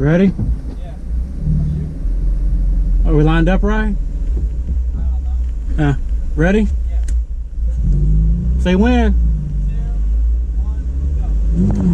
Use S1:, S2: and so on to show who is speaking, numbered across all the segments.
S1: Ready?
S2: Yeah.
S1: Are we lined up right?
S2: I don't know.
S1: Uh, ready?
S2: Yeah.
S1: Say when.
S2: Two, one,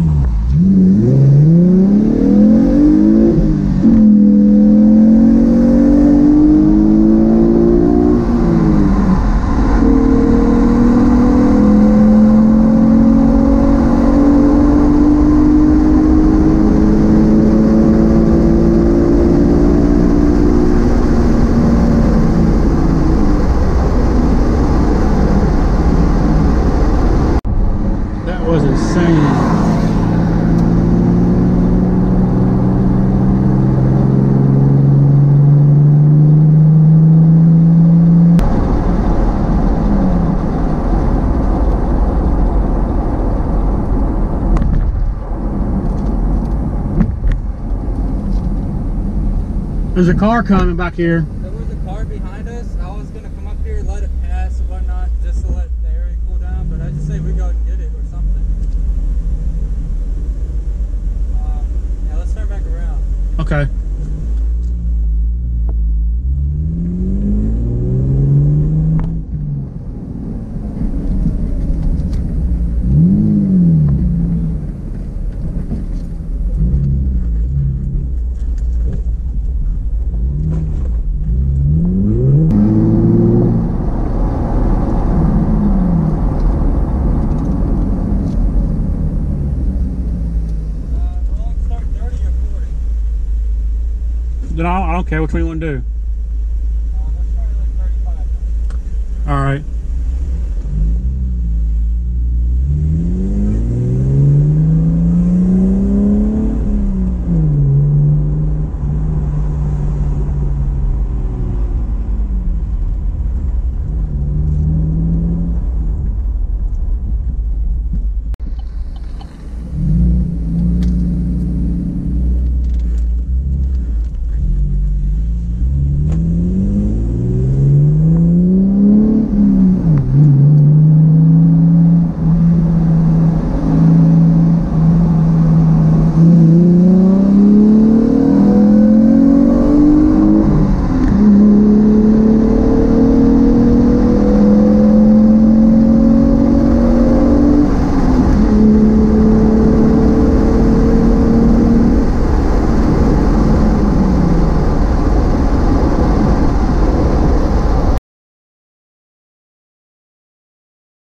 S1: insane. There's a car coming back here.
S2: There was a car behind us.
S1: Okay. Then I I don't care which one you want to do.
S2: Uh, like 35.
S1: All right.